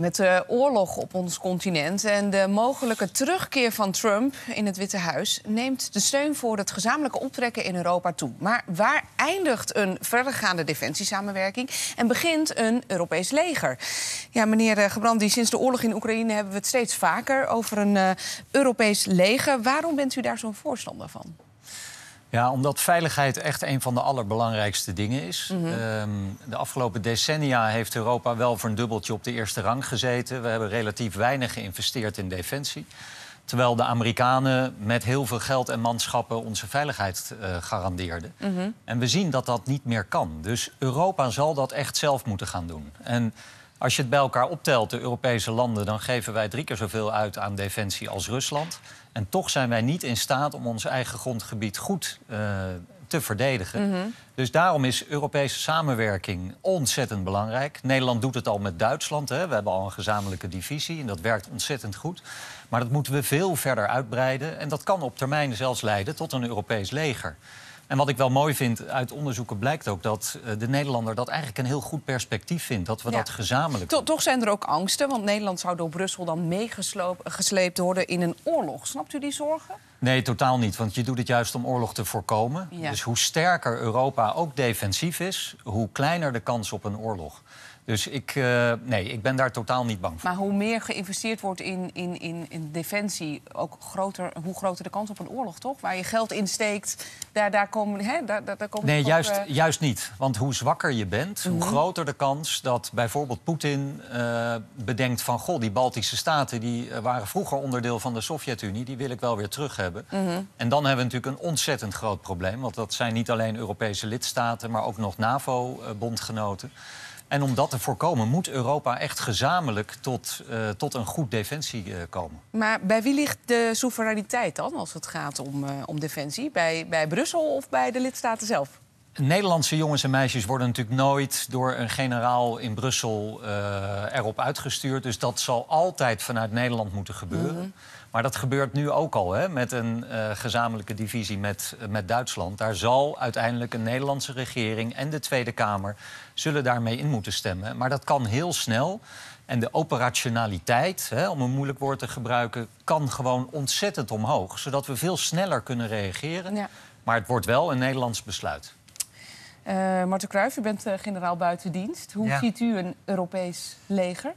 met de oorlog op ons continent en de mogelijke terugkeer van Trump in het Witte Huis neemt de steun voor het gezamenlijke optrekken in Europa toe. Maar waar eindigt een verdergaande defensiesamenwerking en begint een Europees leger? Ja, meneer eh, Gebrandi, sinds de oorlog in Oekraïne hebben we het steeds vaker over een uh, Europees leger. Waarom bent u daar zo'n voorstander van? Ja, omdat veiligheid echt een van de allerbelangrijkste dingen is. Mm -hmm. de afgelopen decennia heeft Europa wel voor een dubbeltje op de eerste rang gezeten. We hebben relatief weinig geïnvesteerd in defensie. Terwijl de Amerikanen met heel veel geld en manschappen onze veiligheid uh, garandeerden. Mm -hmm. En we zien dat dat niet meer kan. Dus Europa zal dat echt zelf moeten gaan doen. En als je het bij elkaar optelt, de Europese landen, dan geven wij drie keer zoveel uit aan defensie als Rusland. En toch zijn wij niet in staat om ons eigen grondgebied goed uh, te verdedigen. Mm -hmm. Dus daarom is Europese samenwerking ontzettend belangrijk. Nederland doet het al met Duitsland. Hè. We hebben al een gezamenlijke divisie en dat werkt ontzettend goed. Maar dat moeten we veel verder uitbreiden. En dat kan op termijn zelfs leiden tot een Europees leger. En wat ik wel mooi vind uit onderzoeken blijkt ook dat de Nederlander dat eigenlijk een heel goed perspectief vindt. Dat we ja. dat gezamenlijk. To toch zijn er ook angsten, want Nederland zou door Brussel dan meegesleept worden in een oorlog. Snapt u die zorgen? Nee, totaal niet. Want je doet het juist om oorlog te voorkomen. Ja. Dus hoe sterker Europa ook defensief is, hoe kleiner de kans op een oorlog. Dus ik, uh, nee, ik ben daar totaal niet bang voor. Maar hoe meer geïnvesteerd wordt in, in, in, in defensie, ook groter, hoe groter de kans op een oorlog, toch? Waar je geld in steekt, daar, daar komen... Hè, daar, daar komen nee, juist, uh... juist niet. Want hoe zwakker je bent, hoe mm -hmm. groter de kans dat bijvoorbeeld Poetin uh, bedenkt van... goh, die Baltische staten die waren vroeger onderdeel van de Sovjet-Unie... die wil ik wel weer terug hebben. Mm -hmm. En dan hebben we natuurlijk een ontzettend groot probleem. Want dat zijn niet alleen Europese lidstaten, maar ook nog NAVO-bondgenoten. En om dat te voorkomen moet Europa echt gezamenlijk tot, uh, tot een goed defensie uh, komen. Maar bij wie ligt de soevereiniteit dan als het gaat om, uh, om defensie? Bij, bij Brussel of bij de lidstaten zelf? Nederlandse jongens en meisjes worden natuurlijk nooit door een generaal in Brussel erop uitgestuurd. Dus dat zal altijd vanuit Nederland moeten gebeuren. Mm -hmm. Maar dat gebeurt nu ook al hè, met een uh, gezamenlijke divisie met, uh, met Duitsland. Daar zal uiteindelijk een Nederlandse regering en de Tweede Kamer zullen daarmee in moeten stemmen. Maar dat kan heel snel. En de operationaliteit, hè, om een moeilijk woord te gebruiken, kan gewoon ontzettend omhoog. Zodat we veel sneller kunnen reageren. Ja. Maar het wordt wel een Nederlands besluit. Uh, Marten Cruijff, u bent generaal buitendienst. Hoe ja. ziet u een Europees leger?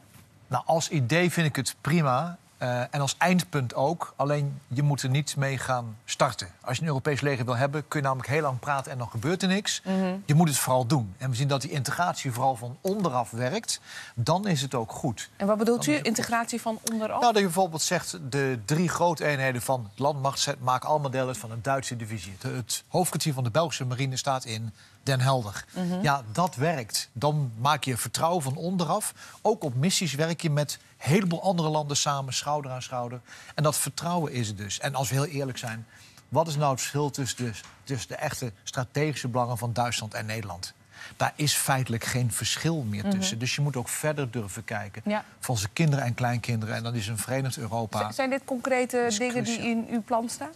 Nou, als idee vind ik het prima. Uh, en als eindpunt ook. Alleen je moet er niet mee gaan starten. Als je een Europees leger wil hebben, kun je namelijk heel lang praten en dan gebeurt er niks. Mm -hmm. Je moet het vooral doen. En we zien dat die integratie vooral van onderaf werkt. Dan is het ook goed. En wat bedoelt dan u, integratie van onderaf? Nou, dat je bijvoorbeeld zegt, de drie grote eenheden van het land maken allemaal deel uit van een Duitse divisie. Het hoofdkwartier van de Belgische marine staat in Den Helder. Mm -hmm. Ja, dat werkt. Dan maak je vertrouwen van onderaf. Ook op missies werk je met een heleboel andere landen samen, schouder aan schouder. En dat vertrouwen is het dus. En als we heel eerlijk zijn, wat is nou het verschil tussen de, tussen de echte strategische belangen van Duitsland en Nederland? Daar is feitelijk geen verschil meer tussen. Mm -hmm. Dus je moet ook verder durven kijken. Ja. Voor onze kinderen en kleinkinderen. En dan is een verenigd Europa. Z zijn dit concrete dingen die in uw plan staan?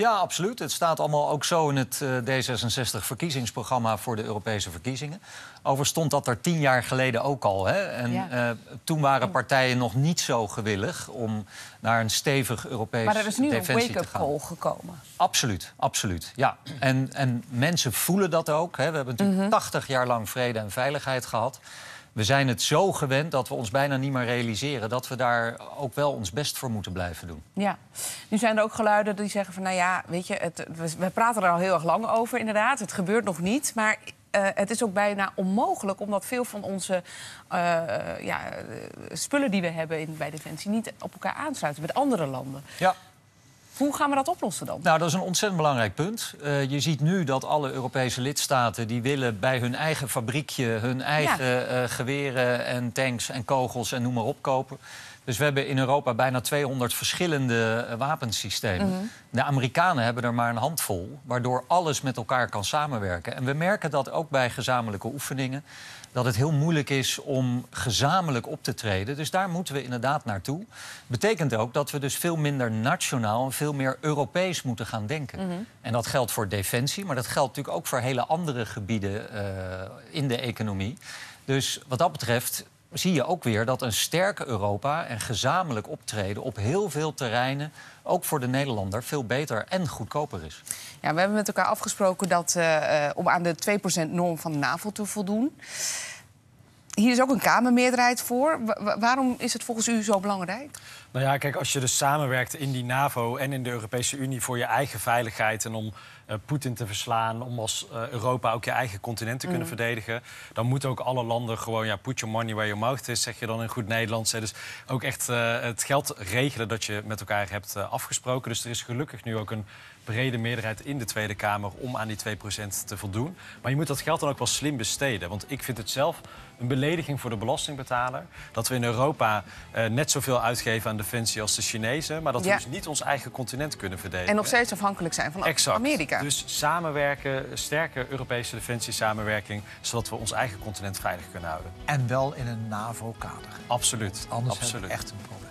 Ja, absoluut. Het staat allemaal ook zo in het uh, D66-verkiezingsprogramma voor de Europese verkiezingen. Overigens stond dat er tien jaar geleden ook al. Hè? En ja. uh, toen waren partijen nog niet zo gewillig om naar een stevig Europees Maar er is nu een wake-up call gekomen. Absoluut, absoluut. Ja. En, en mensen voelen dat ook. Hè? We hebben natuurlijk mm -hmm. 80 jaar lang vrede en veiligheid gehad. We zijn het zo gewend dat we ons bijna niet meer realiseren dat we daar ook wel ons best voor moeten blijven doen. Ja, nu zijn er ook geluiden die zeggen van, nou ja, weet je, het, we, we praten er al heel erg lang over, inderdaad. Het gebeurt nog niet, maar uh, het is ook bijna onmogelijk, omdat veel van onze uh, ja, spullen die we hebben in, bij Defensie niet op elkaar aansluiten met andere landen. Ja. Hoe gaan we dat oplossen dan? Nou, dat is een ontzettend belangrijk punt. Uh, je ziet nu dat alle Europese lidstaten... die willen bij hun eigen fabriekje hun eigen ja. uh, geweren en tanks en kogels en noem maar op kopen. Dus we hebben in Europa bijna 200 verschillende uh, wapensystemen. Mm -hmm. De Amerikanen hebben er maar een handvol, waardoor alles met elkaar kan samenwerken. En we merken dat ook bij gezamenlijke oefeningen dat het heel moeilijk is om gezamenlijk op te treden. Dus daar moeten we inderdaad naartoe. Betekent ook dat we dus veel minder nationaal en veel meer Europees moeten gaan denken. Mm -hmm. En dat geldt voor defensie, maar dat geldt natuurlijk ook voor hele andere gebieden uh, in de economie. Dus wat dat betreft zie je ook weer dat een sterke Europa en gezamenlijk optreden op heel veel terreinen, ook voor de Nederlander, veel beter en goedkoper is. Ja, we hebben met elkaar afgesproken dat, uh, om aan de 2%-norm van de NAVO te voldoen. Hier is ook een Kamermeerderheid voor. waarom is het volgens u zo belangrijk? Nou ja, kijk, als je dus samenwerkt in die NAVO en in de Europese Unie voor je eigen veiligheid en om Poetin te verslaan, om als uh, Europa ook je eigen continent te kunnen mm. verdedigen, dan moeten ook alle landen gewoon, ja, put your money where your mouth is, zeg je dan in goed Nederlands. Dus ook echt uh, het geld regelen dat je met elkaar hebt afgesproken. Dus er is gelukkig nu ook een brede meerderheid in de Tweede Kamer om aan die 2% te voldoen. Maar je moet dat geld dan ook wel slim besteden. Want ik vind het zelf een belediging voor de belastingbetaler. Dat we in Europa uh, net zoveel uitgeven aan defensie als de Chinezen. Maar dat we dus niet ons eigen continent kunnen verdedigen. En nog steeds afhankelijk zijn van exact. Amerika. Dus samenwerken, sterke Europese defensiesamenwerking. Zodat we ons eigen continent veilig kunnen houden. En wel in een NAVO-kader. Absoluut. Anders Absoluut. echt een probleem.